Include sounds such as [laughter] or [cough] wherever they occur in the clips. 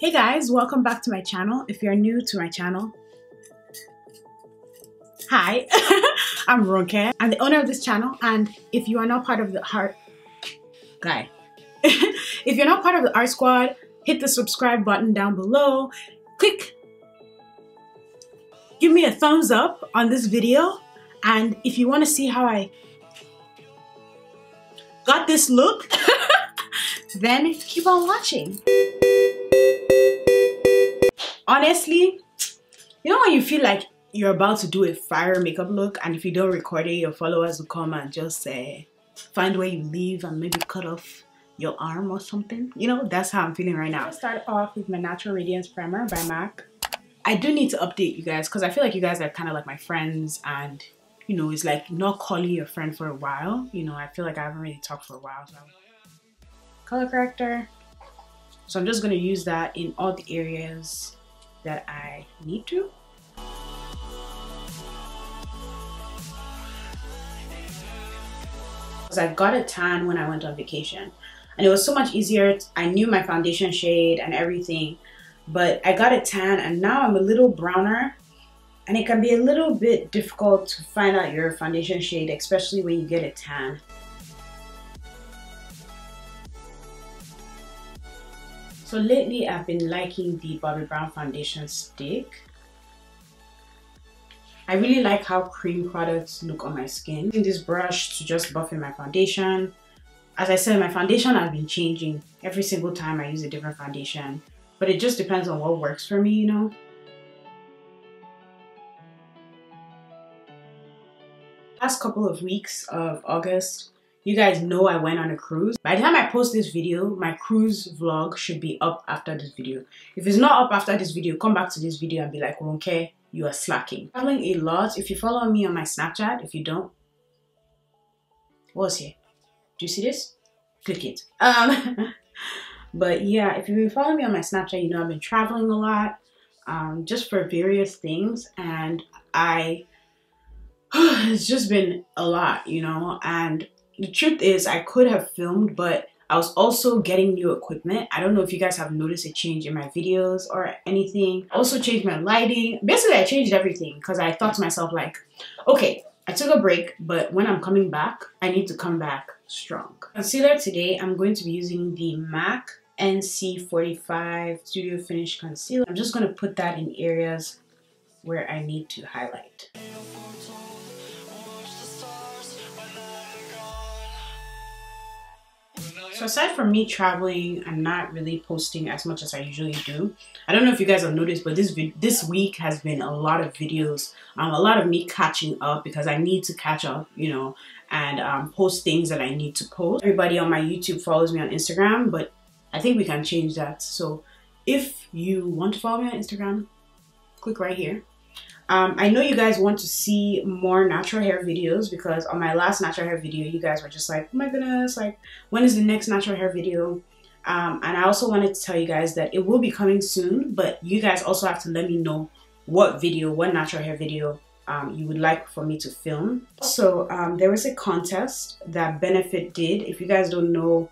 Hey guys, welcome back to my channel. If you're new to my channel, hi, [laughs] I'm Ronke. I'm the owner of this channel and if you are not part of the heart guy, [laughs] if you're not part of the R squad, hit the subscribe button down below. Click, give me a thumbs up on this video and if you want to see how I got this look, [laughs] then keep on watching. Honestly, you know when you feel like you're about to do a fire makeup look and if you don't record it, your followers will come and just say, find where you live and maybe cut off your arm or something. You know, that's how I'm feeling right now. start off with my Natural Radiance Primer by MAC. I do need to update you guys because I feel like you guys are kind of like my friends and you know, it's like not calling your friend for a while. You know, I feel like I haven't really talked for a while. So. Color corrector. So I'm just going to use that in all the areas that I need to. Because I got a tan when I went on vacation. And it was so much easier. I knew my foundation shade and everything. But I got a tan and now I'm a little browner and it can be a little bit difficult to find out your foundation shade, especially when you get a tan. So lately I've been liking the Bobbi Brown foundation stick. I really like how cream products look on my skin. Using this brush to just buff in my foundation. As I said, my foundation I've been changing every single time I use a different foundation. But it just depends on what works for me, you know. Last couple of weeks of August, you guys know I went on a cruise. By the time I post this video, my cruise vlog should be up after this video. If it's not up after this video, come back to this video and be like, Ronke, you are slacking. Traveling a lot. If you follow me on my Snapchat, if you don't, what's here? Do you see this? Click it. Um, [laughs] but yeah, if you've been following me on my Snapchat, you know I've been traveling a lot um, just for various things. And I, [sighs] it's just been a lot, you know, and the truth is I could have filmed, but I was also getting new equipment. I don't know if you guys have noticed a change in my videos or anything. I also changed my lighting. Basically, I changed everything because I thought to myself like, okay, I took a break, but when I'm coming back, I need to come back strong. Concealer today, I'm going to be using the MAC NC45 Studio Finish Concealer. I'm just going to put that in areas where I need to highlight. So aside from me traveling I'm not really posting as much as I usually do, I don't know if you guys have noticed, but this this week has been a lot of videos, um, a lot of me catching up because I need to catch up, you know, and um, post things that I need to post. Everybody on my YouTube follows me on Instagram, but I think we can change that. So if you want to follow me on Instagram, click right here. Um, I know you guys want to see more natural hair videos because on my last natural hair video, you guys were just like, oh my goodness, like when is the next natural hair video? Um, and I also wanted to tell you guys that it will be coming soon, but you guys also have to let me know what video, what natural hair video um, you would like for me to film. So um, there was a contest that Benefit did. If you guys don't know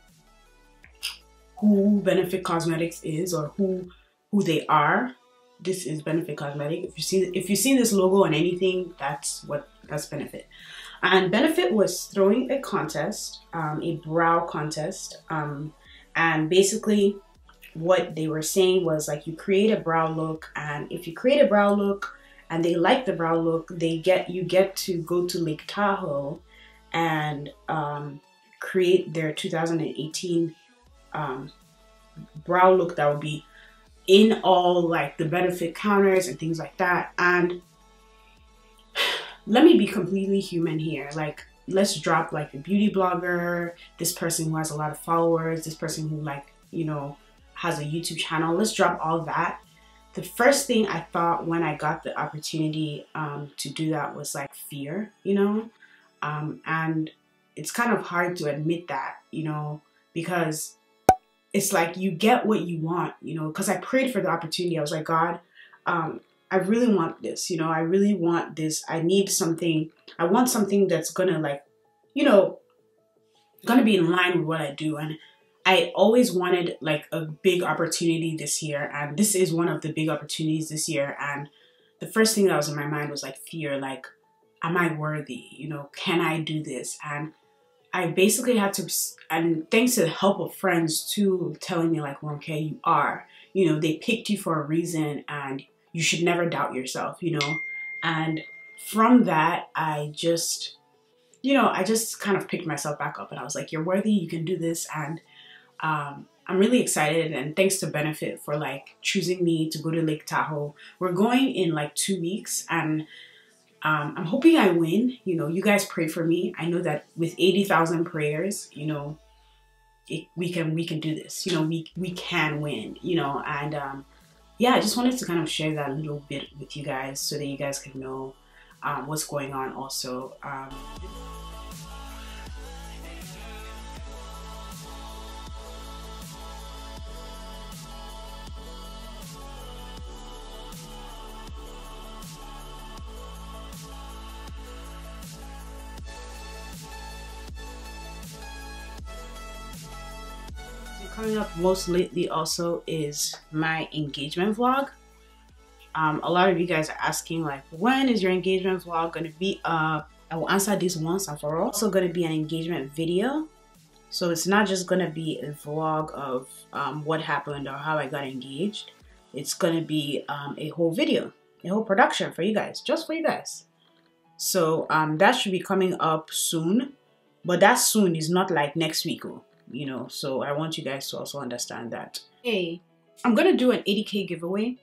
who Benefit Cosmetics is or who who they are, this is Benefit Cosmetic. If you see if you see this logo on anything, that's what that's Benefit. And Benefit was throwing a contest, um, a brow contest, um, and basically what they were saying was like you create a brow look, and if you create a brow look and they like the brow look, they get you get to go to Lake Tahoe and um, create their 2018 um, brow look that would be in all like the benefit counters and things like that. And let me be completely human here. Like, let's drop like a beauty blogger, this person who has a lot of followers, this person who like, you know, has a YouTube channel. Let's drop all that. The first thing I thought when I got the opportunity um, to do that was like fear, you know? Um, and it's kind of hard to admit that, you know, because it's like you get what you want, you know, because I prayed for the opportunity. I was like, God, um, I really want this, you know, I really want this. I need something, I want something that's gonna like, you know, gonna be in line with what I do. And I always wanted like a big opportunity this year, and this is one of the big opportunities this year. And the first thing that was in my mind was like fear, like, am I worthy? You know, can I do this? And I basically had to, and thanks to the help of friends too, telling me like, well, okay, you are. You know, they picked you for a reason, and you should never doubt yourself. You know, and from that, I just, you know, I just kind of picked myself back up, and I was like, you're worthy. You can do this, and um, I'm really excited and thanks to Benefit for like choosing me to go to Lake Tahoe. We're going in like two weeks and um, I'm hoping I win. You know, you guys pray for me. I know that with 80,000 prayers, you know, it, we can we can do this. You know, we we can win. You know, and um, yeah, I just wanted to kind of share that little bit with you guys so that you guys can know um, what's going on. Also. Coming up most lately also is my engagement vlog. Um, a lot of you guys are asking like, when is your engagement vlog going to be up? I will answer this once and for all. Also going to be an engagement video. So it's not just going to be a vlog of um, what happened or how I got engaged. It's going to be um, a whole video, a whole production for you guys, just for you guys. So um, that should be coming up soon. But that soon is not like next week. Oh you know so i want you guys to also understand that. Hey i'm gonna do an 80k giveaway.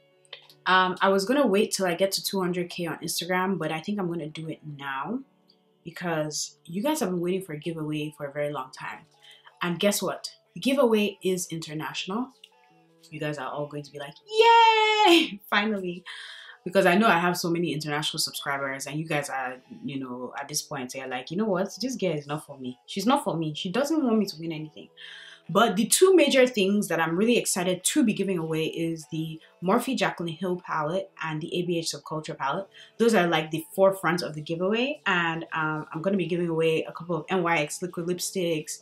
Um i was gonna wait till i get to 200k on instagram but i think i'm gonna do it now because you guys have been waiting for a giveaway for a very long time. And guess what? The giveaway is international. You guys are all going to be like yay! [laughs] Finally because I know I have so many international subscribers and you guys are, you know, at this point, they're like, you know what, this girl is not for me. She's not for me. She doesn't want me to win anything. But the two major things that I'm really excited to be giving away is the Morphe Jaclyn Hill palette and the ABH Subculture palette. Those are like the forefront of the giveaway. And um, I'm going to be giving away a couple of NYX liquid lipsticks,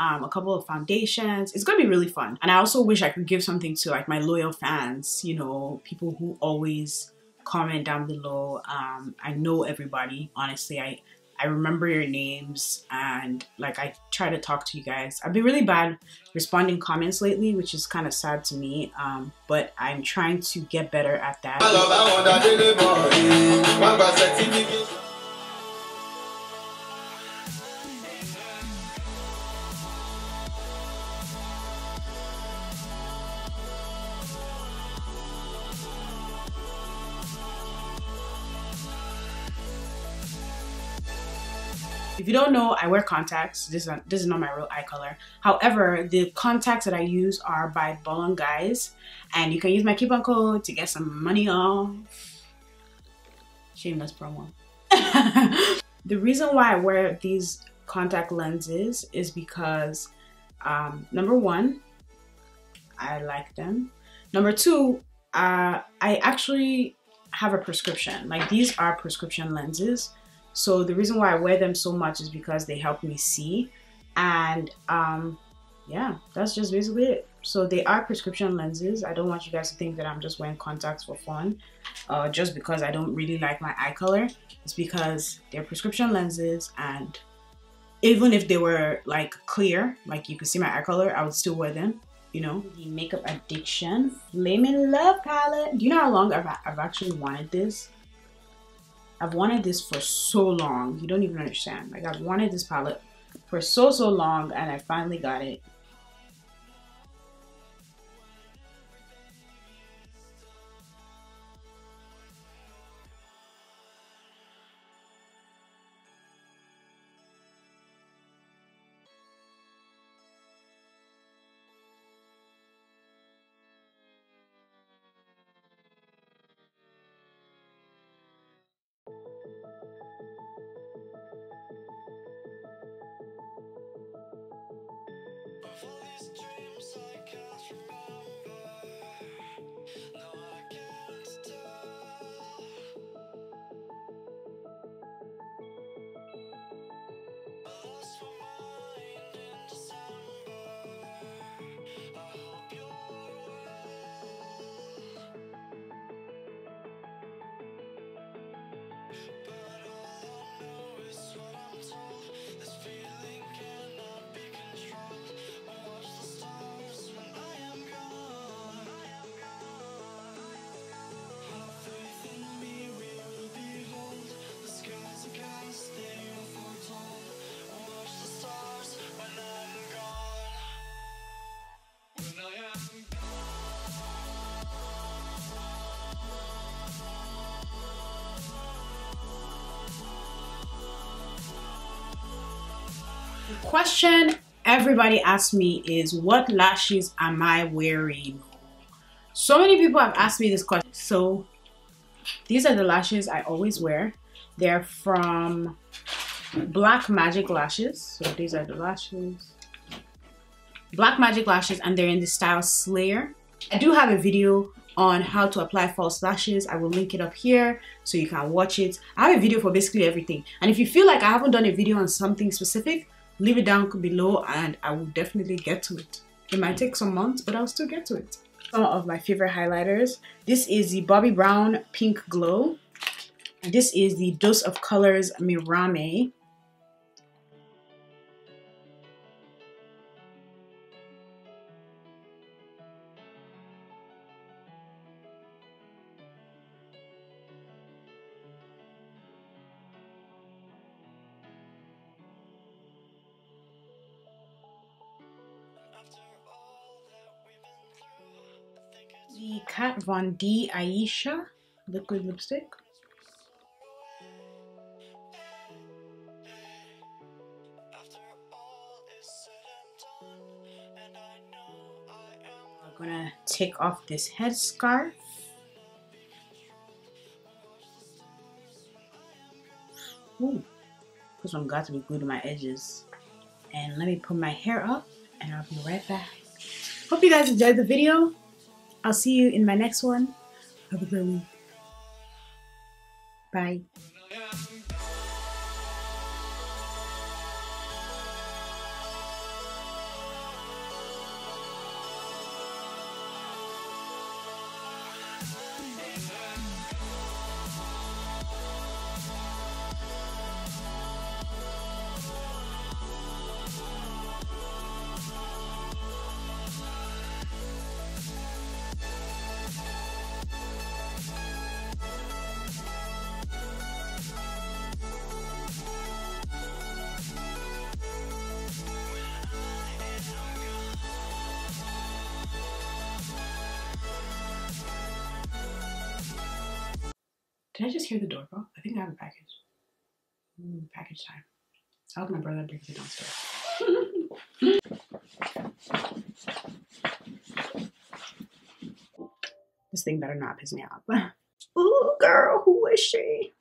um, a couple of foundations. It's gonna be really fun. And I also wish I could give something to like my loyal fans, you know, people who always comment down below. Um, I know everybody. Honestly, I I remember your names and like I try to talk to you guys. I've been really bad responding comments lately, which is kind of sad to me. Um, but I'm trying to get better at that. If you don't know, I wear contacts. This is, this is not my real eye color. However, the contacts that I use are by Boulonguise. And you can use my coupon code to get some money off. Shameless promo. [laughs] the reason why I wear these contact lenses is because um, number one, I like them. Number two, uh, I actually have a prescription. Like these are prescription lenses. So the reason why I wear them so much is because they help me see. And um, yeah, that's just basically it. So they are prescription lenses. I don't want you guys to think that I'm just wearing contacts for fun. Uh, just because I don't really like my eye color. It's because they're prescription lenses and even if they were like clear, like you could see my eye color, I would still wear them. You know, the Makeup Addiction Flaming Love palette. Do you know how long I've, I've actually wanted this? I've wanted this for so long. You don't even understand. Like I've wanted this palette for so, so long and I finally got it. Question everybody asks me is what lashes am I wearing? So many people have asked me this question. So these are the lashes I always wear. They're from Black Magic Lashes. So these are the lashes. Black Magic Lashes and they're in the style Slayer. I do have a video on how to apply false lashes. I will link it up here so you can watch it. I have a video for basically everything. And if you feel like I haven't done a video on something specific, leave it down below and I will definitely get to it. It might take some months, but I'll still get to it. Some of my favorite highlighters. This is the Bobbi Brown Pink Glow. This is the Dose of Colors Mirame. The Kat Von D Ayesha liquid lipstick. I'm gonna take off this headscarf. Ooh, one got to be glued to my edges. And let me put my hair up and I'll be right back. Hope you guys enjoyed the video. I'll see you in my next one. Have a great week. Bye. Did I just hear the doorbell? I think I have a package. Ooh, package time. I hope my brother brings it downstairs. this thing better not piss me off. [laughs] Ooh, girl, who is she?